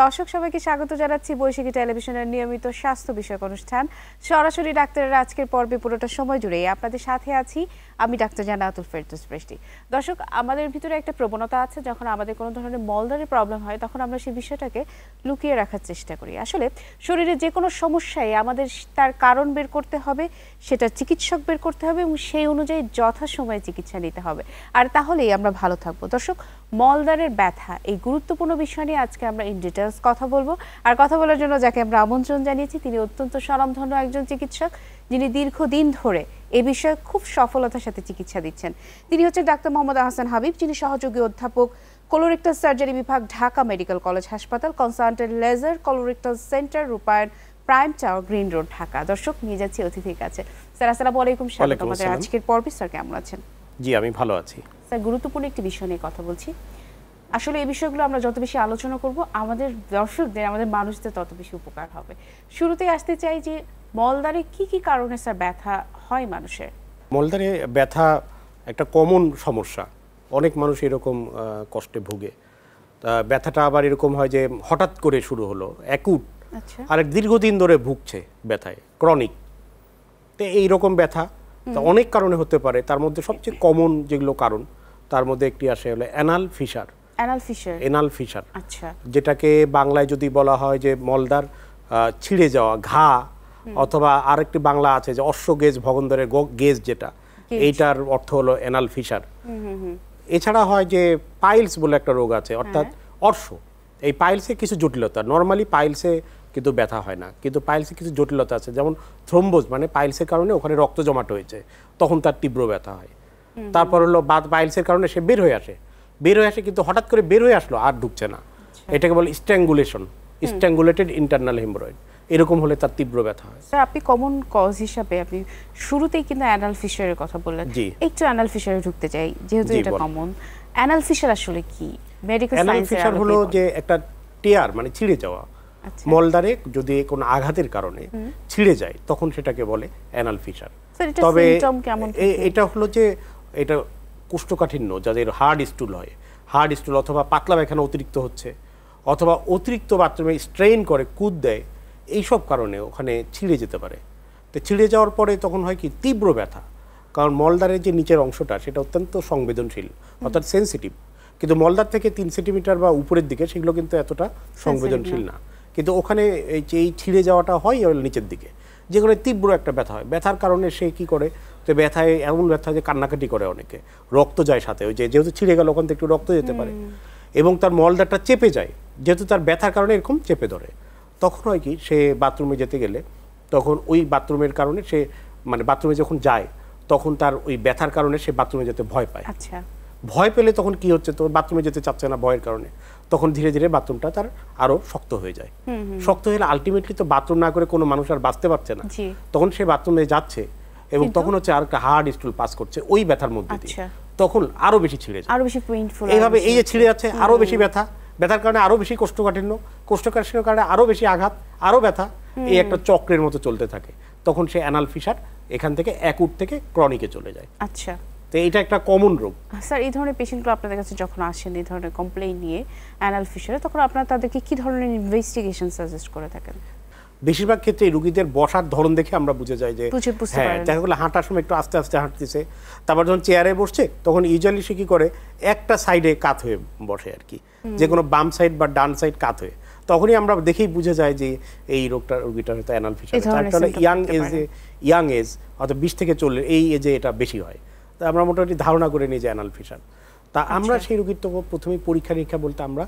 দর্শক সবাইকে স্বাগত জানাচ্ছি বৈশাখী টেলিভিশনের নিয়মিত স্বাস্থ্য বিষয়ক অনুষ্ঠান। সরাসরি ডাক্তারের আজকের পর্বে পুরোটা সময় জুড়ে আপনাদের সাথে আছি আমি ডাক্তার জানাতুল ফেরদৌস বৃষ্টি। দর্শক, আমাদের ভিতরে একটা প্রবণতা আছে, যখন আমাদের কোনো ধরনের মলদারের প্রবলেম হয়, তখন আমরা সেই বিষয়টাকে লুকিয়ে রাখার চেষ্টা করি। আসলে শরীরে যে কোনো সমস্যায় আমাদের তার কারণ বের করতে হবে, সেটা চিকিৎসক বের করতে হবে এবং সেই অনুযায়ী যথাসময়ে চিকিৎসা নিতে হবে। আর তাহলেই আমরা ভালো থাকব। দর্শক মলদারের ব্যথা এই গুরুত্বপূর্ণ বিষয় নিয়ে আজকে আমরা ইন ডিটেলস কথা বলব। আর কথা বলার জন্য যাকে আমরা আমন্ত্রণ জানিয়েছি তিনি অত্যন্ত স্বনামধন্য একজন চিকিৎসক যিনি দীর্ঘদিন ধরে এ বিষয়ে খুব সফলতার সাথে চিকিৎসা দিচ্ছেন। তিনি হচ্ছেন ডাক্তার মোহাম্মদ আহসান হাবিব যিনি সহযোগী অধ্যাপক কোলোরেক্টাল সার্জারি বিভাগ ঢাকা মেডিকেল কলেজ হাসপাতাল consultant laser colorectal centre Rupayan prime tower green road Dhaka. দর্শক নিয়ে যাচ্ছি অতিথির কাছে। স্যার আসসালামু আলাইকুম স্বাগত আমাদের আজকের পর্বে। স্যার কেমন আছেন? জি আমি ভালো আছি। স্যার গুরুত্বপূর্ণ একটি বিষয় নিয়ে কথা বলছি। আসলে এই বিষয়গুলো আমরা যত বেশি আলোচনা করব আমাদের দর্শকদের আমাদের মানুষদের তত বেশি উপকার হবে। শুরুতেই আসতে চাই যে মলদারে কি কি কারণে স্যার ব্যথা হয় মানুষের? মলদারে ব্যথা একটা কমন সমস্যা। অনেক মানুষ এরকম কষ্টে ভুগে। তা ব্যথাটা আবার এরকম হয় যে হঠাৎ করে শুরু হলো অ্যাকুট আচ্ছা। আর দীর্ঘদিন ধরে ভুগছে ব্যথায় ক্রনিক তো এইরকম ব্যথা তা অনেক কারণে হতে পারে। তার মধ্যে সবচেয়ে কমন যেগুলো কারণ তার মধ্যে একটি আসে হলো anal fissure anal fissure anal fissure আচ্ছা। যেটাকে বাংলায় যদি বলা হয় যে মলদার ছিঁড়ে যাওয়া ঘা অথবা আরেকটি বাংলা আছে যে অশ্ব গেজ ভগন্দরের গেজ যেটা এইটার অর্থ হলো অ্যানাল ফিশার এছাড়া হয় যে পাইলস বলে একটা রোগ আছে অর্থাৎ অর্শ। এই পাইলসে কিছু জটিলতা। নর্মালি পাইলসে কিন্তু ব্যথা হয় না। কিন্তু পাইলসে কিছু জটিলতা আছে যেমন থ্রোম্বোজ মানে পাইলসের কারণে ওখানে রক্ত জমাট হয়েছে তখন তার তীব্র ব্যথা হয়। তারপর হলো বাদ পাইলসের কারণে সে বের হয়ে আসে। বের হয়ে আসে কিন্তু হঠাৎ করে বের হয়ে আসলো আর ঢুকছে না। এটাকে বলে স্ট্র্যাঙ্গুলেশন স্ট্র্যাঙ্গুলেটেড ইন্টারনাল হেমোরয়েড এরকম হলে তার তীব্র ব্যথা হয়। স্যার আপনি কমন কজ হিসাবে আপনি শুরুতেই কিন্তু অ্যানাল ফিশারের কথা বললেন। জি। একটু অ্যানাল ফিশারে ঢুকতে চাই যেহেতু এটা কমন অ্যানাল ফিশার আসলে কি? মেডিকেল অ্যানাল ফিশার হলো যে একটা টিয়ার মানে ছিঁড়ে যাওয়া। আচ্ছা। মলদারে যদি কোনো আঘাতের কারণে ছিঁড়ে যায় তখন সেটাকে বলে অ্যানাল ফিশার। তবে? এটা হলো যে এটা কোষ্ঠকাঠিন্য যাদের হার্ড স্টুল হয়। হার্ড স্টুল অথবা পাতলা পায়খানা অতিরিক্ত হচ্ছে অথবা অতিরিক্ত বাথরুমে স্ট্রেইন করে কুদ দেয় এইসব কারণে ওখানে ছিঁড়ে যেতে পারে। তো ছিঁড়ে যাওয়ার পরে তখন হয় কি তীব্র ব্যথা। কারণ মলদারের যে নিচের অংশটা সেটা অত্যন্ত সংবেদনশীল অর্থাৎ সেন্সিটিভ কিন্তু মলদার থেকে তিন সেন্টিমিটার বা উপরের দিকে সেগুলো কিন্তু এতটা সংবেদনশীল না। কিন্তু ওখানে এই যে এই ছিঁড়ে যাওয়াটা হয় ওই নিচের দিকে। যেখানে তীব্র একটা ব্যথা হয়। ব্যথার কারণে সে কি করে? তো ব্যথায় এমন ব্যথা যে কান্নাকাটি করে অনেকে। রক্ত যায় সাথে। ওই যে যেহেতু ছিঁড়ে গেল ওখান থেকে একটু রক্ত যেতে পারে। এবং তার মলদারটা চেপে যায়। যেহেতু তার ব্যথার কারণে এরকম চেপে ধরে। তখন হয় কি সে বাথরুমে যেতে গেলে তখন ওই বাথরুমের কারণে সে মানে বাথরুমে যখন যায় তখন তার ওই ব্যথার কারণে সে বাথরুমে যেতে ভয় পায়। আচ্ছা। ভয় পেলে তখন কি হচ্ছে? তো বাথরুমে যেতে চাচ্ছে না ভয়ের কারণে। তখন ধীরে ধীরে বাথরুমটা তার আরও শক্ত হয়ে যায়। শক্ত হলে আলটিমেটলি তো বাথরুম না করে কোনো মানুষ আর বাঁচতে পারছে না। তখন সে বাথরুমে যাচ্ছে এবং তখন হচ্ছে আর একটা হার্ড স্টুল পাস করছে ওই ব্যথার মধ্যে দিয়ে। আচ্ছা। তখন আরও বেশি ছিঁড়ে যায়। আরও বেশি পেইনফুল এইভাবে এই যে ছিঁড়ে যাচ্ছে আরও বেশি ব্যথা। ব্যথার কারণে আরও বেশি কোষ্ঠকাঠিন্য কোষ্ঠকাঠিন্যের কারণে আরও বেশি আঘাত আরও ব্যথা। এই একটা চক্রের মতো চলতে থাকে। তখন সে অ্যানাল ফিসার এখান থেকে অ্যাকুট থেকে ক্রনিকে চলে যায়। আচ্ছা। তো এটা একটা কমন রোগ স্যার এই ধরনের পেশেন্টগুলো আপনাদের কাছে যখন আসেন এই ধরনের কমপ্লেইন নিয়ে অ্যানাল ফিশারে তখন আপনারা তাদেরকে কি ধরনের ইনভেস্টিগেশন সাজেস্ট করে থাকেন? বেশিরভাগ ক্ষেত্রে রুগীদের বসার ধরন দেখে আমরা বুঝে যাই যে হ্যাঁ। দেখা গেলো হাঁটার সময় একটু আস্তে আস্তে হাঁটতেছে। তারপর যখন চেয়ারে বসছে তখন ইউজুয়ালি সে কি করে? একটা সাইডে কাত হয়ে বসে আর কি। যে কোনো বাম সাইড বা ডান সাইড কাত হয়ে। তখনই আমরা দেখেই বুঝে যায় যে এই রোগটা রোগীটা হয়তো অ্যানাল ফিশার ইয়াং এজে ইয়াং এজ অর্থাৎ বিশ থেকে চল্লিশ এই এজে এটা বেশি হয়। তা আমরা মোটামুটি ধারণা করে নিই যে অ্যানাল ফিশার। তা আমরা সেই রোগীর তো প্রথমেই পরীক্ষা নিরীক্ষা বলতে আমরা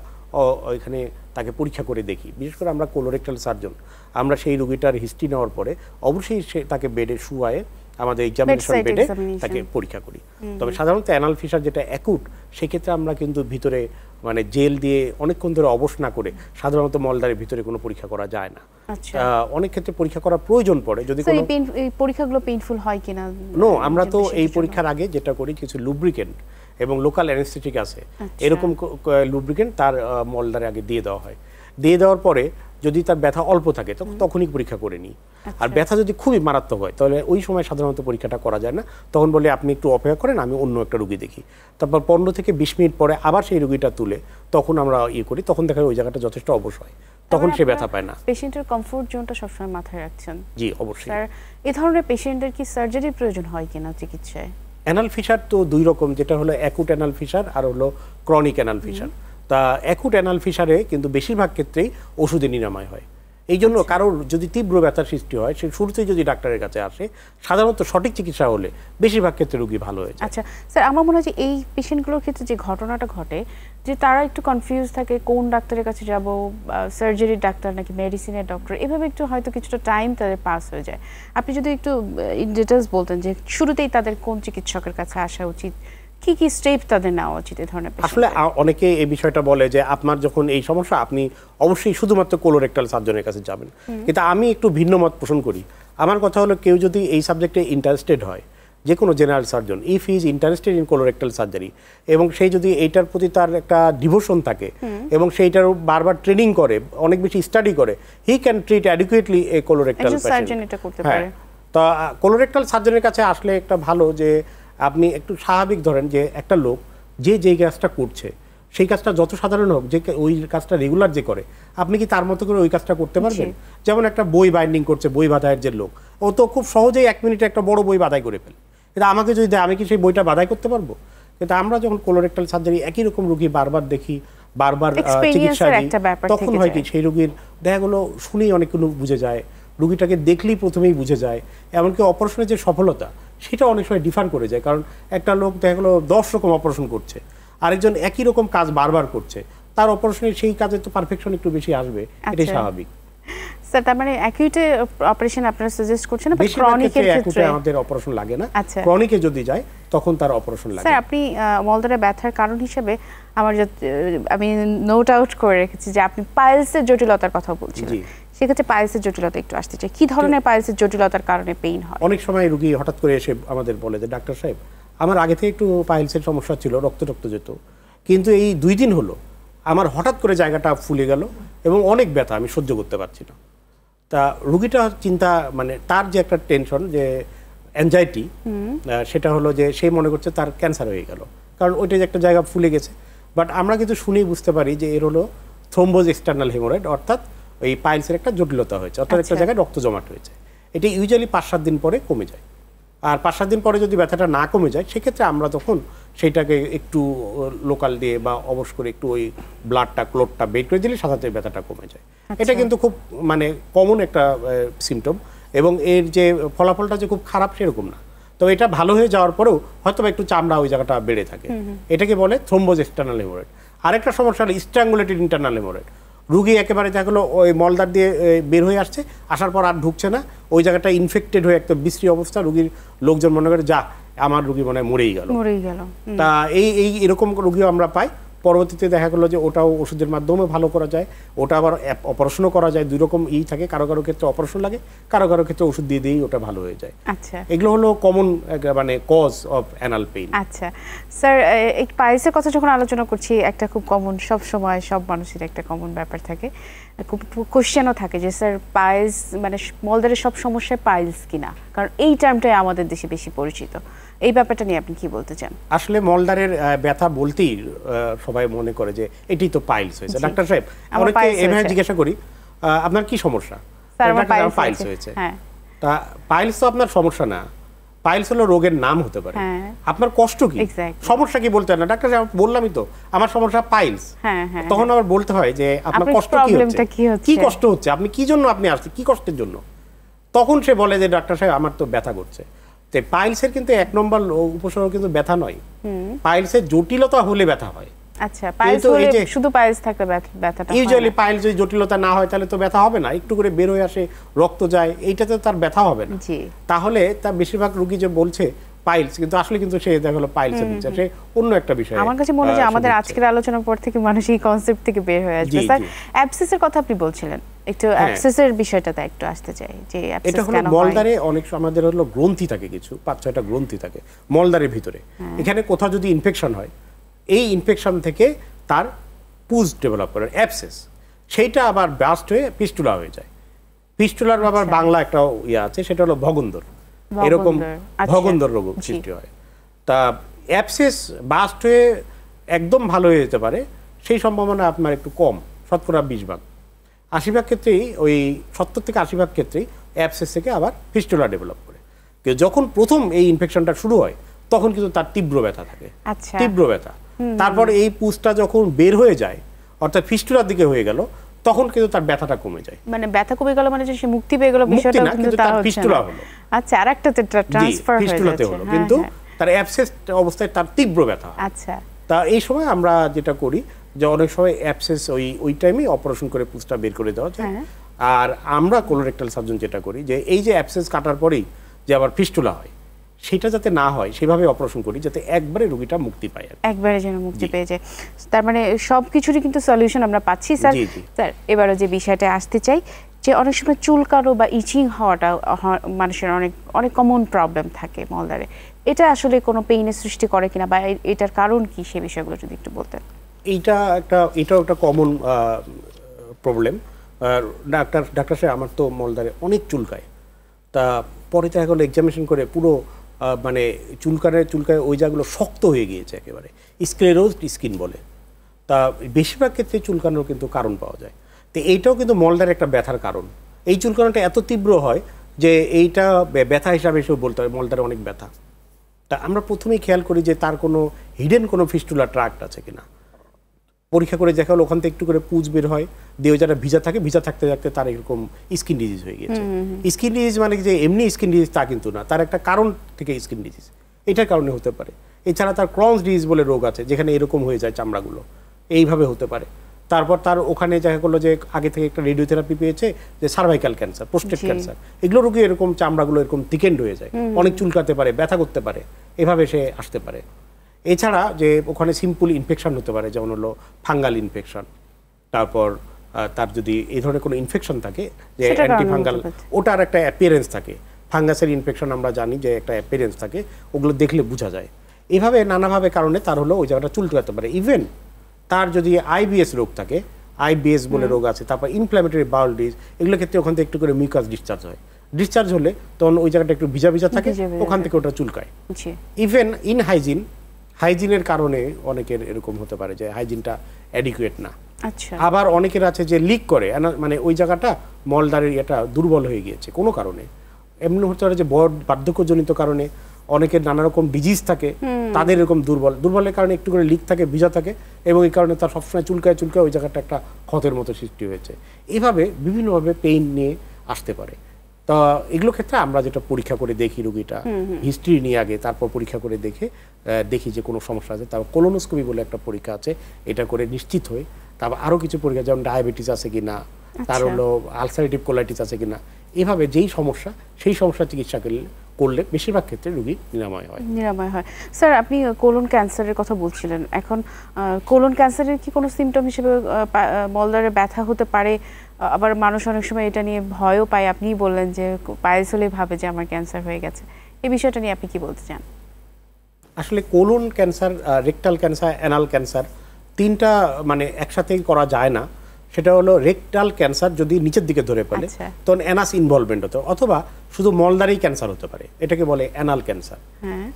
ওইখানে তাকে পরীক্ষা করে দেখি। বিশেষ করে আমরা কোলোরেক্টাল সার্জন আমরা সেই রোগীটার হিস্ট্রি নেওয়ার পরে অবশ্যই সে তাকে বেডে শুয়ায়ে আমাদের এক্সামিনেশন বেডে তাকে পরীক্ষা করি। তবে সাধারণত অ্যানাল ফিশার যেটা অ্যাকুট সেক্ষেত্রে আমরা কিন্তু ভিতরে মানে জেল দিয়ে অনেকক্ষণ ধরে অবশ না করে সাধারণত মলদারের ভিতরে কোনো পরীক্ষা করা যায় না। আচ্ছা। অনেক ক্ষেত্রে পরীক্ষা করা প্রয়োজন পড়ে। যদি কোনো পরীক্ষাগুলো পেইনফুল হয় কিনা? নো আমরা তো এই পরীক্ষার আগে যেটা করি কিছু লুব্রিকেন্ট এবং লোকাল অ্যানেস্থেটিক আছে। আচ্ছা। এরকম লুব্রিকেন্ট তার মলদারে আগে দিয়ে দেওয়া হয়। দিয়ে দেওয়ার পরে যদি তার ব্যথা অল্প থাকে তখন তখনই পরীক্ষা করে নিই। আচ্ছা। আর ব্যথা যদি খুবই মারাত্মক হয় তাহলে ওই সময় সাধারণত পরীক্ষাটা করা যায় না। তখন বলে আপনি একটু অপেক্ষা করেন আমি অন্য একটা রুগী দেখি। তারপর পনেরো থেকে বিশ মিনিট পরে আবার সেই রুগীটা তুলে তখন আমরা ইয়ে করি তখন দেখা যায় ওই জায়গাটা যথেষ্ট অবশ হয়। তখন সে ব্যথা পায় না। পেশেন্টের কমফোর্ট জোনটা সবসময় মাথায় রাখছেন। জি অবশ্যই। স্যার এই ধরনের পেশেন্টদের কি সার্জারির প্রয়োজন হয় কিনা চিকিৎসায়? অ্যানাল ফিসার তো দুই রকম যেটা হলো অ্যাকুট অ্যানাল ফিসার আর হলো ক্রনিক অ্যানাল ফিসার তা অ্যাকুট অ্যানাল ফিসারে কিন্তু বেশিরভাগ ক্ষেত্রেই ওষুধে নিরাময় হয়। এই জন্য কারোর যদি তীব্র ব্যথার সৃষ্টি হয়, সে শুরুতেই যদি ডাক্তারের কাছে আসে, সাধারণত সঠিক চিকিৎসা হলে বেশিরভাগ ক্ষেত্রে রোগী ভালো হয়ে যায়। আচ্ছা স্যার, আমার মনে হয় যে এই পেশেন্টগুলোর ক্ষেত্রে যে ঘটনাটা ঘটে, যে তারা একটু কনফিউজ থাকে, কোন ডাক্তারের কাছে যাব সার্জারির ডাক্তার নাকি মেডিসিনের ডক্টর এভাবে একটু হয়তো কিছুটা টাইম তাদের পাস হয়ে যায়। আপনি যদি একটু ইন ডিটেলস বলতেন যে শুরুতেই তাদের কোন চিকিৎসকের কাছে আসা উচিত কি কি স্টেপ তাদের নেওয়া উচিত এই ধরনের আসলে অনেকে এই বিষয়টা বলে যে আপনার যখন এই সমস্যা আপনি অবশ্যই শুধুমাত্র কোলোরেক্টাল সার্জনের কাছে যাবেন। কিন্তু আমি একটু ভিন্ন মত পোষণ করি। আমার কথা হলো কেউ যদি এই সাবজেক্টে ইন্টারেস্টেড হয় যে কোনো general surgeon if is interested in colorectal surgery এবং সেই যদি এইটার প্রতি তার একটা ডিভোশন থাকে এবং সেইটার বারবার ট্রেনিং করে অনেক বেশি স্টাডি করে he can treat adequately a colorectal হ্যাঁ। পারে। তো কোলোরেক্টাল সার্জনের কাছে আসলে একটা ভালো যে আপনি একটু স্বাভাবিক ধরেন যে একটা লোক যে যেই কাজটা করছে সেই কাজটা যত সাধারণ হোক যে ওই কাজটা রেগুলার যে করে আপনি কি তার মতো করে ওই কাজটা করতে পারবেন? যেমন একটা বই বাইন্ডিং করছে বই বাধায়ের যে লোক ও তো খুব সহজেই এক মিনিটে একটা বড় বই বাধাই করে ফেলে। কিন্তু আমাকে যদি দেয় আমি কি সেই বইটা বাধাই করতে পারব? কিন্তু আমরা যখন কোলোরেক্টাল সার্জারি একই রকম রুগী বারবার দেখি বারবার চিকিৎসা দিই তখন হয় কি সেই রুগীর দেখা গেলো শুনেই অনেকগুলো বুঝে যায় রুগীটাকে দেখলেই প্রথমেই বুঝে যায়। এমনকি অপারেশনের যে সফলতা সেটা অনেক সময় ডিফার করে যায় কারণ একটা লোক দেখা গেলো দশ রকম অপারেশন করছে আরেকজন একই রকম কাজ বারবার করছে তার অপারেশনের সেই কাজে তো পারফেকশন একটু বেশি আসবে এটাই আচ্ছা। স্যাভাবিক স্যার তার মানে অ্যাকিউটে অপারেশন আপনারা সাজেস্ট করছেন না ক্রনিকের ক্ষেত্রে আমাদের অপারেশন লাগে না আচ্ছা। ক্রনিকে যদি যায় তখন তার অপারেশন লাগে স্যার আপনি আহ, মলদ্বারে ব্যথার কারণ হিসেবে আমার আমি নোট আউট করে রেখেছি যে আপনি পাইলসের জটিলতার কথা বলছিলেন। সেক্ষেত্রে পাইলসের জটিলতা একটু আসতে চাই। কি ধরনের পাইলসের জটিলতার কারণে পেইন হয়? অনেক সময় রুগী হঠাৎ করে এসে আমাদের বলে যে ডাক্তার সাহেব আমার আগে থেকে একটু পাইলসের সমস্যা ছিল রক্ত রক্ত যেত। কিন্তু এই দুই দিন হলো আমার হঠাৎ করে জায়গাটা ফুলে গেল এবং অনেক ব্যথা আমি সহ্য করতে পারছি না। তা রুগীটা চিন্তা মানে তার যে একটা টেনশন যে অ্যাংজাইটি সেটা হলো যে সে মনে করছে তার ক্যান্সার হয়ে গেল। কারণ ওইটা যে একটা জায়গা ফুলে গেছে। বাট আমরা কিন্তু শুনেই বুঝতে পারি যে এর হলো থ্রোম্বোজ এক্সটার্নাল হেমোরয়েড অর্থাৎ ওই পাইলসের একটা জটিলতা হয়েছে অর্থাৎ একটা আচ্ছা। জায়গায় রক্ত জমাট হয়েছে। এটা ইউজুয়ালি পাঁচ সাত দিন পরে কমে যায়। আর পাঁচ সাত দিন পরে যদি ব্যথাটা না কমে যায় সেক্ষেত্রে আমরা তখন সেইটাকে একটু লোকাল দিয়ে বা অবশ করে একটু ওই ব্লাডটা ক্লোটটা বের করে দিলে সাধারণত ব্যথাটা কমে যায়। এটা কিন্তু খুব মানে কমন একটা সিমটম এবং এর যে ফলাফলটা যে খুব খারাপ সেরকম না। তো এটা ভালো হয়ে যাওয়ার পরেও হয়তো একটু চামড়া ওই জায়গাটা বেড়ে থাকে। এটাকে বলে থ্রোম্বোজ এক্সটার্নাল হেমোরেড আরেকটা সমস্যা হলো স্ট্রাঙ্গুলেটেড ইন্টারনাল হেমোরেড রুগী একেবারে দেখা গেলো ওই মলদার দিয়ে বের হয়ে আসছে আসার পর আর ঢুকছে না। ওই জায়গাটা ইনফেক্টেড হয়ে একটা বিশ্রী অবস্থা রুগীর লোকজন মনে করে যা আমার রুগী মনে হয় মরেই গেল। মরেই গেল তা এই এই এরকম রুগীও আমরা পাই। পরবর্তীতে দেখা গেলো যে ওটাও ওষুধের মাধ্যমে ভালো করা যায় ওটা আবার অপারেশনও করা যায় দুই রকম ই থাকে কারও কারও ক্ষেত্রে অপারেশন লাগে কারও কারও ক্ষেত্রে ওষুধ দিয়ে দিয়েই ওটা ভালো হয়ে যায়। আচ্ছা। এগুলো হলো কমন মানে কজ অফ অ্যানাল পেইন আচ্ছা। স্যার এই পাইলসের কথা যখন আলোচনা করছি একটা খুব কমন সব সময় সব মানুষের একটা কমন ব্যাপার থাকে। খুব কোশ্চেনও থাকে যে স্যার পাইলস মানে মলদারের সব সমস্যায় পাইলস কিনা? কারণ এই টার্মটাই আমাদের দেশে বেশি পরিচিত। এই ব্যাপারটা নিয়ে আপনি কি বলতে চান? আসলে মলদারের ব্যথা বলতেই সবাই মনে করে যে এটি তো পাইলস হয়েছে। ডাক্তার সাহেব অনেকে এভাবে জিজ্ঞাসা করি আপনার কি সমস্যা? পাইলস হয়েছে। হ্যাঁ। তা পাইলস তো আপনার সমস্যা না। পাইলস হলো রোগের নাম হতে পারে। হ্যাঁ। আপনার কষ্ট কি? সমস্যা কি বলতে হয় না? ডাক্তার সাহেব বললামই তো আমার সমস্যা পাইলস হ্যাঁ, হ্যাঁ, তখন আবার বলতে হয় যে আপনার কষ্ট কি হচ্ছে? কি কষ্ট হচ্ছে? আপনি কি জন্য আপনি আসছেন? কি কষ্টের জন্য? তখন সে বলে যে ডাক্তার সাহেব আমার তো ব্যথা করছে। তো পাইলসের কিন্তু এক নম্বর উপসর্গ কিন্তু ব্যথা নয়। পাইলসের জটিলতা হলে ব্যথা হয়। আচ্ছা পাইলস হলে শুধু পাইলস থাকলে ব্যথাটা ইউজুয়ালি না। পাইলস যদি জটিলতা না হয় তাহলে তো ব্যথা হবে না। একটু করে বের হয়ে আসে রক্ত যায় এইটাতে তার ব্যথা হবে না। তাহলে তার বেশিরভাগ রুগী যে বলছে পাইলস কিন্তু আসলে কিন্তু সে দেখা হলো পাইলস বলছে সে অন্য একটা বিষয় আমার কাছে মনে হয় আমাদের আজকের আলোচনার পর থেকে মানুষ এই কনসেপ্ট থেকে বের হয়ে আসবে। স্যার। অ্যাবসেসের কথা আপনি বলছিলেন। একটু অ্যাবসেসের বিষয়টাতে একটু আসতে চাই যে এটা অ্যাবসেস হলো কেন হয়? মলদারে অনেক সময় আমাদের হলো গ্রন্থি থাকে কিছু পাঁচ ছয়টা গ্রন্থি থাকে মলদারের ভিতরে। হ্যাঁ। এখানে কোথাও যদি ইনফেকশন হয় এই ইনফেকশন থেকে তার পুজ ডেভেলপ করে অ্যাবসেস সেইটা আবার ব্যাস্ট হয়ে পিস্টুলা হয়ে যায়। পিস্টুলার আবার বাংলা একটা ইয়ে আছে সেটা হলো ভগন্দর। এরকম ভগন্দর, আচ্ছা। রোগ সৃষ্টি হয়। তা অ্যাপসেস বাস্ট হয়ে একদম ভালো হয়ে যেতে পারে সেই সম্ভাবনা আপনার একটু কম শতকরা বিশ ভাগ। আশি ভাগ ক্ষেত্রেই ওই সত্তর থেকে আশি ভাগ ক্ষেত্রেই অ্যাপসেস থেকে আবার ফিস্টুলা ডেভেলপ করে। কিন্তু যখন প্রথম এই ইনফেকশনটা শুরু হয় তখন কিন্তু তার তীব্র ব্যথা থাকে। আচ্ছা। তীব্র ব্যথা। তারপর এই পুষটা যখন বের হয়ে যায় অর্থাৎ ফিস্টুলার দিকে হয়ে গেল তখন কিন্তু তার ব্যথাটা কমে যায়। মানে ব্যথা কমে গেল মানে যে সে মুক্তি পেয়ে গেল বিষয়টা কিন্তু তার ফিস্টুলা হলো। আচ্ছা আরেকটাতে জি ট্রান্সফার হয়ে ফিস্টুলাতে হলো। হ্যাঁ, কিন্তু হ্যাঁ। তার অ্যাবসেস অবস্থায় তার তীব্র ব্যথা আচ্ছা। তা এই সময় আমরা যেটা করি যে অনেক সময় অ্যাবসেস ওই ওই টাইমেই অপারেশন করে পুষটা বের করে দেওয়া যায়। হ্যাঁ। আর আমরা কোলোরেক্টাল সার্জন যেটা করি যে এই যে অ্যাবসেস কাটার পরেই যে আবার ফিস্টুলা হয় সেটা যাতে না হয় সেভাবে অপারেশন করি যাতে একবারে রোগীটা মুক্তি পায় একবারে যেন মুক্তি পেয়ে যায়। তার মানে সব কিছুরই কিন্তু সলিউশন আমরা পাচ্ছি স্যার। স্যার এবারও যে বিষয়টা আসতে চাই যে অনেক সময় চুলকানো বা ইচিং হওয়াটা মানুষের অনেক অনেক কমন প্রবলেম থাকে মলদারে এটা আসলে কোনো পেইনের সৃষ্টি করে কিনা বা এটার কারণ কি সে বিষয়গুলো যদি একটু বলতেন? এইটা একটা এটাও একটা কমন প্রবলেম ডাক্তার ডাক্তার সাহেব আমার তো মলদারে অনেক চুলকায় তা পরে দেখা গেলো এক্সামিনেশন করে পুরো মানে চুলকানে চুলকায় ওই জায়গাগুলো শক্ত হয়ে গিয়েছে একেবারে। স্ক্লেরোজ স্কিন বলে। তা বেশিরভাগ ক্ষেত্রে চুলকানোর কিন্তু কারণ পাওয়া যায়। তো এইটাও কিন্তু মলদার একটা ব্যথার কারণ। এই চুলকানোটা এত তীব্র হয় যে এইটা ব্যথা হিসাবে এসেও বলতে হয় মলদারে অনেক ব্যথা। তা আমরা প্রথমেই খেয়াল করি যে তার কোনো হিডেন কোনো ফিস্টুলা ট্রাক্ট আছে কিনা। পরীক্ষা করে দেখা হলো ওখান থেকে একটু করে পুজ বের হয় ওই যারা ভিজা থাকে ভিজা থাকতে থাকতে তার এরকম স্কিন ডিজিজ হয়ে গেছে স্কিন ডিজিজ মানে যে এমনি স্কিন ডিজিজ তা কিন্তু না তার একটা কারণ থেকে স্কিন ডিজিজ এটার কারণে হতে পারে। এছাড়া তার ক্রনস ডিজিজ বলে রোগ আছে যেখানে এরকম হয়ে যায় চামড়াগুলো। এইভাবে হতে পারে। তারপর তার ওখানে দেখা করল যে আগে থেকে একটা রেডিওথেরাপি পেয়েছে যে সার্ভাইকাল ক্যান্সার প্রোস্টেট ক্যান্সার এগুলো রোগী এরকম চামড়াগুলো এরকম থিকেন্ড হয়ে যায়। অনেক চুলকাতে পারে ব্যথা করতে পারে। এভাবে সে আসতে পারে। এছাড়া যে ওখানে সিম্পল ইনফেকশন হতে পারে যেমন হলো ফাঙ্গাল ইনফেকশন তারপর তার যদি এই ধরনের কোনো ইনফেকশন থাকে যে অ্যান্টিফাঙ্গাল ওটার একটা অ্যাপিয়ারেন্স থাকে। ফাঙ্গাসের ইনফেকশন আমরা জানি যে একটা অ্যাপিয়ারেন্স থাকে ওগুলো দেখলে বোঝা যায়। এভাবে নানাভাবে কারণে তার হলো ওই জায়গাটা চুলকাতে পারে। ইভেন তার যদি আইবিএস রোগ থাকে আইবিএস বলে রোগ আছে তারপর ইনফ্ল্যামেটরি বাউল ডিজ এগুলোর ক্ষেত্রে ওখান থেকে একটু করে মিউকাস ডিসচার্জ হয়। ডিসচার্জ হলে তখন ওই জায়গাটা একটু ভিজা ভিজা থাকে ওখান থেকে। ওটা চুলকায়। ইভেন ইন হাইজিন হাইজিনের কারণে অনেকের এরকম হতে পারে যে হাইজিনটা অ্যাডিকুয়েট না। আচ্ছা। আবার অনেকের আছে যে লিক করে মানে ওই জায়গাটা মলদারের এটা দুর্বল হয়ে গিয়েছে কোনো কারণে। এমনি হতে পারে যে বার্ধক্যজনিত কারণে অনেকের নানা রকম ডিজিজ থাকে তাদের এরকম দুর্বল। দুর্বলের কারণে একটু করে লিক থাকে ভিজা থাকে এবং এই কারণে তার সবসময় চুলকায় চুলকায় ওই জায়গাটা একটা ক্ষতের মতো সৃষ্টি হয়েছে। এভাবে বিভিন্নভাবে পেইন নিয়ে আসতে পারে। তা এগুলো ক্ষেত্রে আমরা যেটা পরীক্ষা করে দেখি রুগীটা হিস্ট্রি নিয়ে আগে তারপর পরীক্ষা করে দেখে দেখি যে কোনো সমস্যা আছে। তারপর কোলোনোস্কোপি বলে একটা পরীক্ষা আছে এটা করে নিশ্চিত হয়ে তারপর আরও কিছু পরীক্ষা যেমন ডায়াবেটিস আছে কি না তার আচ্ছা। হলো আলসারেটিভ কোলাইটিস আছে কি না এভাবে যেই সমস্যা সেই সমস্যার চিকিৎসা করলে করলে বেশিরভাগ ক্ষেত্রে রোগী নিরাময় হয়। নিরাময় হয়। স্যার আপনি কোলন ক্যান্সারের কথা বলছিলেন। এখন কোলন ক্যান্সারের কি কোনো সিমটম হিসেবে মলদ্বারে ব্যথা হতে পারে? আবার মানুষ অনেক সময় এটা নিয়ে ভয়ও পায়। আপনিই বললেন যে পায়েস হলেই ভাবে যে আমার ক্যান্সার হয়ে গেছে। এই বিষয়টা নিয়ে আপনি কি বলতে চান? আসলে colon cancer rectal cancer anal cancer তিনটা মানে একসাথেই করা যায় না। সেটা হলো রেকটাল ক্যান্সার যদি নিচের দিকে ধরে ফেলে আচ্ছা। তখন অ্যানাস ইনভলভমেন্ট হতো অথবা শুধু মলদারেই ক্যান্সার হতে পারে এটাকে বলে অ্যানাল ক্যান্সার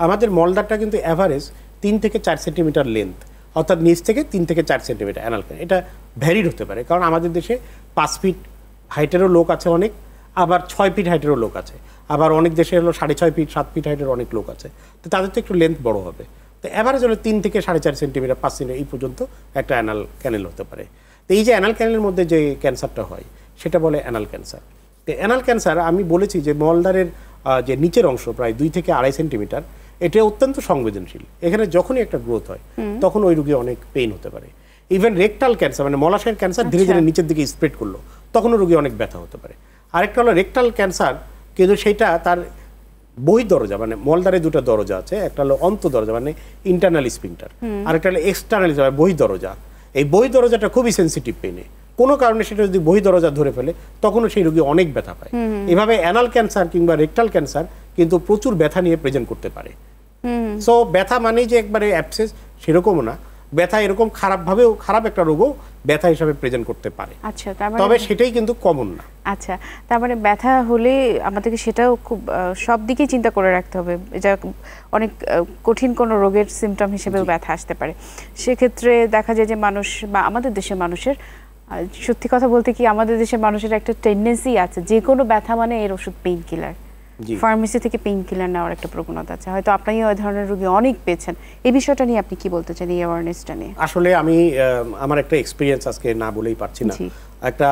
আমাদের মলদারটা কিন্তু অ্যাভারেজ তিন থেকে চার সেন্টিমিটার লেন্থ অর্থাৎ নিচ থেকে তিন থেকে চার সেন্টিমিটার অ্যানাল ক্যান্সার এটা ভ্যারিড হতে পারে কারণ আমাদের দেশে পাঁচ ফিট হাইটেরও লোক আছে অনেক আবার ছয় ফিট হাইটেরও লোক আছে আবার অনেক দেশে হলো সাড়ে ছয় ফিট সাত ফিট হাইটের অনেক লোক আছে। তো তাদের তো একটু লেন্থ বড় হবে। তো অ্যাভারেজ হলো তিন থেকে সাড়ে চার সেন্টিমিটার পাঁচ সেন্টিমিটার এই পর্যন্ত একটা অ্যানাল ক্যানেল হতে পারে। তো এই যে অ্যানাল ক্যানেলের মধ্যে যে ক্যান্সারটা হয় সেটা বলে অ্যানাল ক্যান্সার তো অ্যানাল ক্যান্সার আমি বলেছি যে মলদারের যে নিচের অংশ প্রায় দুই থেকে আড়াই সেন্টিমিটার এটা অত্যন্ত সংবেদনশীল। এখানে যখনই একটা গ্রোথ হয় তখন ওই রুগী অনেক পেইন হতে পারে। ইভেন রেকটাল ক্যান্সার মানে মলাশয়ের ক্যান্সার ধীরে ধীরে আচ্ছা। নিচের দিকে স্প্রেড করল তখনও রুগী অনেক ব্যথা হতে পারে। আরেকটা হলো রেকটাল ক্যান্সার কিন্তু সেটা তার বই দরজা মানে মলদারে দুটো দরজা আছে একটা হলো অন্ত দরজা মানে ইন্টারনাল স্পিংটার আরেকটা হলো এক্সটার্নাল বই দরজা। এই বই দরজাটা খুবই সেন্সিটিভ পেনে। কোনো কারণে সেটা যদি বই দরজা ধরে ফেলে তখনও সেই রোগী অনেক ব্যথা পায়। এভাবে অ্যানাল ক্যান্সার কিংবা রেকটাল ক্যান্সার কিন্তু প্রচুর ব্যথা নিয়ে প্রেজেন্ট করতে পারে। সো ব্যথা মানেই যে একবারে অ্যাপসেস সেরকমও না। ব্যথা এরকম খারাপভাবেও খারাপ একটা রোগও ব্যথা হিসাবে প্রেজেন্ট করতে পারে। আচ্ছা মানে তবে সেটাই কিন্তু কমন না। আচ্ছা তার মানে ব্যথা হলে আমাদেরকে সেটাও খুব সব দিকেই চিন্তা করে রাখতে হবে। এটা অনেক কঠিন কোনো রোগের সিমটম হিসেবেও ব্যথা আসতে পারে। সেক্ষেত্রে দেখা যায় যে মানুষ বা আমাদের দেশের মানুষের সত্যি কথা বলতে কি আমাদের দেশের মানুষের একটা টেন্ডেন্সি আছে যে কোনো ব্যথা মানে এর ওষুধ পেইন কিলার ফার্মেসি থেকে পেইন কিলার নেওয়ার একটা প্রবণতা আছে। হয়তো আপনি ওই ধরনের রোগী অনেক পেয়েছেন। এই বিষয়টা নিয়ে আপনি কি বলতে চান এই অ্যাওয়ারনেসটা নিয়ে? আসলে আমি আমার একটা এক্সপিরিয়েন্স আজকে না বলেই পারছি না। একটা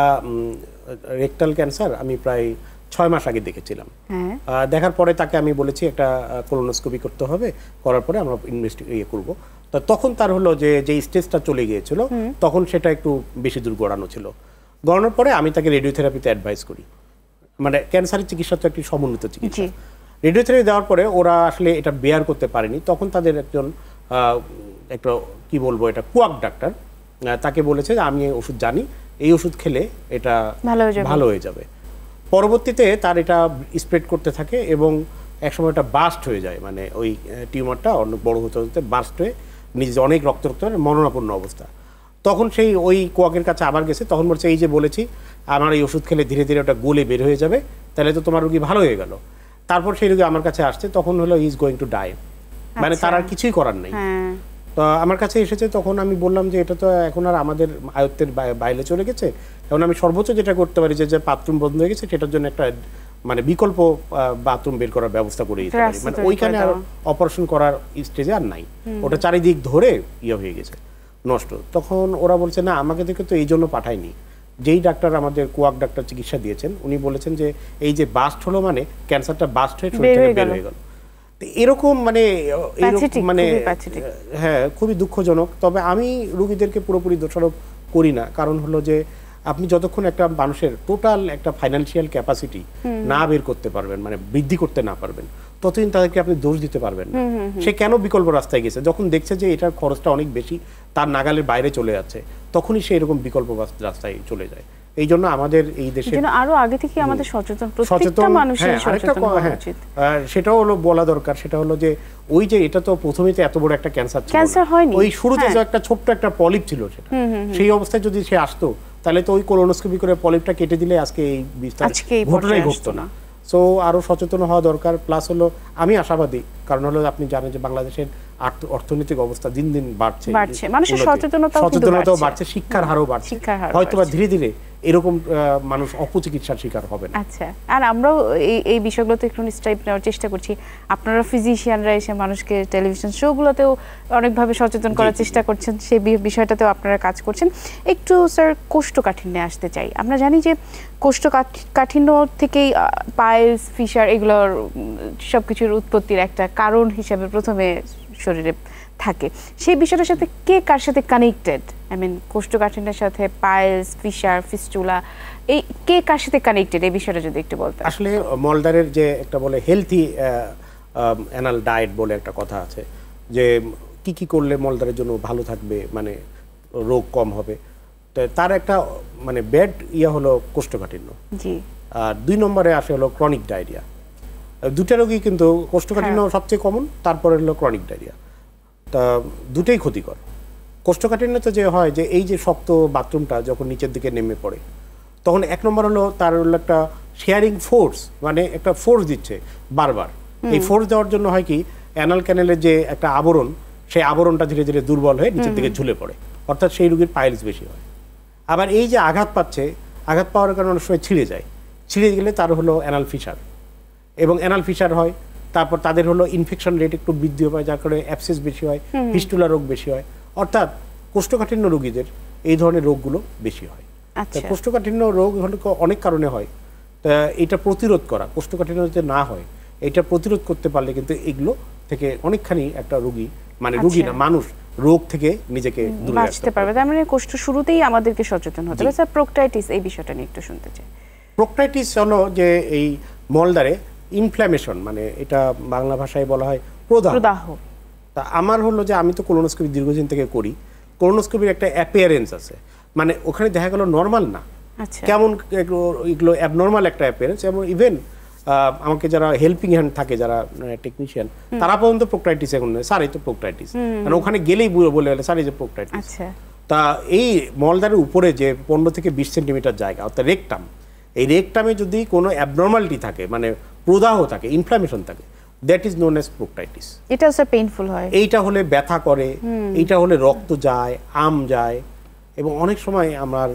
রেকটাল ক্যান্সার আমি প্রায় ছয় মাস আগে দেখেছিলাম। হ্যাঁ। দেখার পরে তাকে আমি বলেছি একটা কোলোনোস্কোপি করতে হবে। করার পরে আমরা ইনভেস্টি ইয়ে করব। তা তখন তার হলো যে যে স্টেজটা চলে গিয়েছিল তখন সেটা একটু বেশি দূর গড়ানো ছিল। গড়ানোর পরে আমি তাকে রেডিওথেরাপিতে অ্যাডভাইস করি। মানে ক্যান্সারের চিকিৎসা তো একটি সমন্বিত চিকিৎসা। রেডিওথেরাপি দেওয়ার পরে ওরা আসলে এটা বেয়ার করতে পারেনি। তখন তাদের একজন একটা কি বলব এটা কুয়াক ডাক্তার তাকে বলেছে যে আমি ওষুধ জানি এই ওষুধ খেলে এটা ভালো হয়ে যাবে। পরবর্তীতে তার এটা স্প্রেড করতে থাকে এবং একসময় এটা বাস্ট হয়ে যায়। মানে ওই টিউমারটা অনেক বড় হতে হতে বাস্ট হয়ে নিজে অনেক রক্ত রক্ত হয়ে মরণাপন্ন অবস্থা। তখন সেই ওই কোয়াকের কাছে আবার গেছে তখন বলছে এই যে বলেছি আমার এই ওষুধ খেলে ধীরে ধীরে ওটা গলে বের হয়ে যাবে তাহলে তো তোমার রুগী ভালো হয়ে গেল। তারপর সেই রুগী আমার কাছে আসছে তখন হলো ইজ গোয়িং টু ডাই মানে তার আর কিছুই করার নেই। হ্যাঁ। তো আমার কাছে এসেছে তখন আমি বললাম যে এটা তো এখন আর আমাদের আয়ত্তের বাই- বাইরে চলে গেছে। এখন আমি সর্বোচ্চ যেটা করতে পারি যে যে বাথরুম বন্ধ হয়ে গেছে সেটার জন্য একটা মানে বিকল্প বাথরুম বের করার ব্যবস্থা করে দিতে পারি। মানে ওইখানে আর অপারেশন করার স্টেজে আর নাই। ওটা চারিদিক ধরে ইয়ে হয়ে গেছে। নষ্ট। তখন ওরা বলছে না আমাকে দেখে তো এই জন্য পাঠায়নি। যেই ডাক্তার আমাদের কুয়াক ডাক্তার চিকিৎসা দিয়েছেন উনি বলেছেন যে এই যে বাস্ট হলো মানে ক্যান্সারটা বাস্ট হয়ে শরীর থেকে বের হয়ে গেল। এরকম মানে এরকম মানে হ্যাঁ খুবই দুঃখজনক। তবে আমি রুগীদেরকে পুরোপুরি দোষারোপ করি না। কারণ হলো যে আপনি যতক্ষণ একটা মানুষের টোটাল একটা ফাইন্যান্সিয়াল ক্যাপাসিটি না বের করতে পারবেন মানে বৃদ্ধি করতে না পারবেন ততদিন তাদেরকে আপনি দোষ দিতে পারবেন না। সে কেন বিকল্প রাস্তায় গেছে? যখন দেখছে যে এটার খরচটা অনেক বেশি তার নাগালের বাইরে চলে যাচ্ছে তখনই সে এরকম বিকল্প রাস্তায় চলে যায়। এই জন্য আমাদের এই দেশে আরও আগে থেকে আমাদের সচেতন প্রত্যেকটা মানুষের হ্যাঁ, সচেতন ক- হ্যাঁ, উচিত। সেটাও হলো বলা দরকার সেটা হলো যে ওই যে এটা তো প্রথমেই তো এত বড় একটা ক্যান্সার ছিল। ক্যান্সার হয়নি, ওই শুরুতে হ্যাঁ। যে একটা ছোট্ট একটা পলিপ ছিল সেটা সেই অবস্থায় যদি সে আসতো তাহলে তো ওই কোলোনোস্কোপি করে পলিপটা কেটে দিলে আজকে এই বিস্তার ঘটনাই ঘটতো না। সো আরও সচেতন হওয়া দরকার প্লাস হলো আমি আশাবাদী কারণ হলো আপনি জানেন যে বাংলাদেশের অর্থনৈতিক অবস্থা দিন দিন বাড়ছে বাড়ছে। মানুষের সচেতনতা সচেতনতাও বাড়ছে। শিক্ষার হারও বাড়ছে হয়তো বা ধীরে ধীরে এরকম মানুষ অপচিকিৎসার শিকার হবে না। আচ্ছা আর আমরাও এই এই বিষয়গুলোতে একটু স্টাইপ নেওয়ার চেষ্টা করছি। আপনারা ফিজিশিয়ানরা এসে মানুষকে টেলিভিশন শোগুলোতেও অনেকভাবে সচেতন করার। চেষ্টা করছেন সেই বিষয়টাতেও আপনারা কাজ করছেন। একটু স্যার কোষ্ঠকাঠিন্যে আসতে চাই। আমরা জানি যে কোষ্ঠকাঠিন্য থেকেই পাইলস ফিশার এগুলোর সব কিছুর উৎপত্তির একটা কারণ হিসাবে প্রথমে শরীরে থাকে। সেই বিষয়টার সাথে কে কার সাথে কানেক্টেড আই মিন কোষ্ঠকাঠিন্যের সাথে পাইলস ফিশার ফিস্টুলা এই কে কার সাথে কানেক্টেড এই বিষয়টা যদি একটু বলতেন। আসলে মলদারের যে একটা বলে হেলথি অ্যানাল ডায়েট বলে একটা কথা আছে যে কি কি করলে মলদারের জন্য ভালো থাকবে মানে রোগ কম হবে। তো তার একটা মানে ব্যাড ইয়া হলো কোষ্ঠকাঠিন্য। জি। আর দুই নম্বরে আসে হলো ক্রনিক ডায়রিয়া দুটা রোগই কিন্তু কোষ্ঠকাঠিন্য সবচেয়ে কমন তারপরে হলো ক্রনিক ডায়রিয়া তা দুটোই ক্ষতিকর। কোষ্ঠকাঠিন্যতে যে হয় যে এই যে শক্ত বাথরুমটা যখন নিচের দিকে নেমে পড়ে তখন এক নম্বর হলো তার হলো একটা শেয়ারিং ফোর্স মানে একটা ফোর্স দিচ্ছে বারবার। এই ফোর্স দেওয়ার জন্য হয় কি অ্যানাল ক্যানেলের যে একটা আবরণ সেই আবরণটা ধীরে ধীরে দুর্বল হয়ে নিচের দিকে ঝুলে পড়ে। অর্থাৎ সেই রোগীর পাইলস বেশি হয়। আবার এই যে আঘাত পাচ্ছে আঘাত পাওয়ার কারণে অনেক সময় ছিঁড়ে যায়। ছিঁড়ে গেলে তার হলো অ্যানাল ফিসার এবং অ্যানাল ফিসার হয় তারপর তাদের হলো ইনফেকশন রেট একটু বৃদ্ধি পায় যার কারণে অ্যাপসেস বেশি হয় ফিস্টুলা রোগ বেশি হয়। অর্থাৎ কোষ্ঠকাঠিন্য রোগীদের এই ধরনের রোগগুলো বেশি হয়। আচ্ছা। কোষ্ঠকাঠিন্য রোগ অনেক কারণে হয়। তা এটা প্রতিরোধ করা কোষ্ঠকাঠিন্য যাতে না হয় এটা প্রতিরোধ করতে পারলে কিন্তু এগুলো থেকে অনেকখানি একটা রোগী মানে রোগী আচ্ছা। না মানুষ রোগ থেকে নিজেকে দূরে রাখতে পারবে। তার মানে কোষ্ঠ শুরুতেই আমাদেরকে সচেতন হতে হবে। স্যার প্রোকটাইটিস এই বিষয়টা নিয়ে একটু শুনতে চাই। প্রোকটাইটিস হলো যে এই মলদারে ইনফ্ল্যামেশন মানে এটা বাংলা ভাষায় বলা হয় প্রদাহ। তা আমার হলো যে আমি তো কোলোনোস্কোপি দীর্ঘদিন থেকে করি কোলোনোস্কোপির একটা অ্যাপিয়ারেন্স আছে। মানে ওখানে দেখা গেল নর্মাল না। আচ্ছা। কেমন এগুলো অ্যাবনর্মাল একটা অ্যাপিয়ারেন্স এবং ইভেন আমাকে যারা হেল্পিং হ্যান্ড থাকে যারা টেকনিশিয়ান তারা পর্যন্ত প্রোক্টাইটিস এখন স্যার এই তো প্রোক্টাইটিস মানে ওখানে গেলেই বলে বলে স্যার এই যে প্রোক্টাইটিস আচ্ছা। তা এই মলদারের উপরে যে পনেরো থেকে বিশ সেন্টিমিটার জায়গা অর্থাৎ রেকটাম এই রেকটামে যদি কোনো অ্যাবনর্মালিটি থাকে মানে প্রদাহ থাকে ইনফ্লামেশন থাকে that is known as proctitis এটা স্যার পেইনফুল হয়। এইটা হলে ব্যথা করে এইটা হলে রক্ত যায় আম যায় এবং অনেক সময় আমার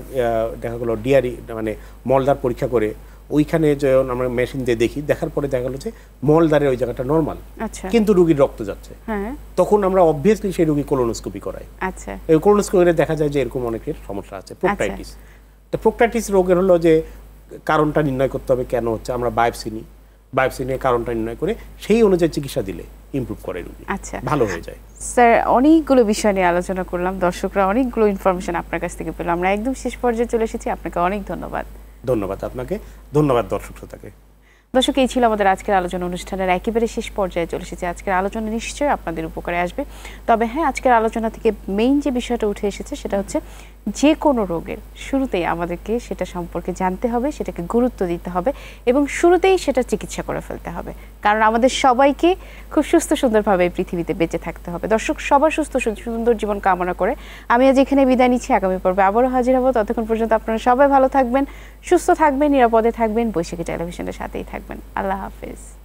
দেখা গেলো ডিয়ারি মানে মলদার পরীক্ষা করে ওইখানে যখন আমরা মেশিন দিয়ে দেখি দেখার পরে দেখা গেলো যে মলদারের ওই জায়গাটা নর্মাল আচ্ছা। কিন্তু রুগীর রক্ত যাচ্ছে। হ্যাঁ। তখন আমরা অবভিয়াসলি সেই রুগী কোলোনোস্কোপি করাই। আচ্ছা। এই কোলোনোস্কোপি করে দেখা যায় যে এরকম অনেকের সমস্যা আছে প্রোক্টাইটিস তো প্রোক্টাইটিস রোগের হলো যে কারণটা নির্ণয় করতে হবে কেন হচ্ছে আমরা বায়োপসি নিই। বায়োপসি নিয়ে কারণটা নির্ণয় করে সেই অনুযায়ী চিকিৎসা দিলে ইমপ্রুভ করে রুগী। আচ্ছা। ভালো হয়ে যায়। স্যার অনেকগুলো বিষয় নিয়ে আলোচনা করলাম। দর্শকরা অনেকগুলো ইনফরমেশন আপনার কাছ থেকে পেলাম আমরা একদম শেষ পর্যায়ে চলে এসেছি। আপনাকে অনেক ধন্যবাদ। ধন্যবাদ আপনাকে। ধন্যবাদ দর্শক শ্রোতাকে। দর্শক, এই ছিল আমাদের আজকের আলোচনা অনুষ্ঠানের একেবারে শেষ পর্যায়ে চলে এসেছে। আজকের আলোচনা নিশ্চয়ই আপনাদের উপকারে আসবে। তবে হ্যাঁ আজকের আলোচনা থেকে মেইন যে বিষয়টা উঠে এসেছে সেটা হচ্ছে যে কোনো রোগের শুরুতেই আমাদেরকে সেটা সম্পর্কে জানতে হবে, সেটাকে গুরুত্ব দিতে হবে এবং শুরুতেই সেটা চিকিৎসা করে ফেলতে হবে। কারণ আমাদের সবাইকে খুব সুস্থ সুন্দরভাবে পৃথিবীতে বেঁচে থাকতে হবে। দর্শক, সবার সুস্থ সুন্দর জীবন কামনা করে আমি আজ এখানে বিদায় নিচ্ছি। আগামী পর্বে আবারও হাজির হব। ততক্ষণ পর্যন্ত আপনারা সবাই ভালো থাকবেন, সুস্থ থাকবেন, নিরাপদে থাকবেন। বৈশাখী টেলিভিশনের সাথেই Bueno, Allah Hafiz.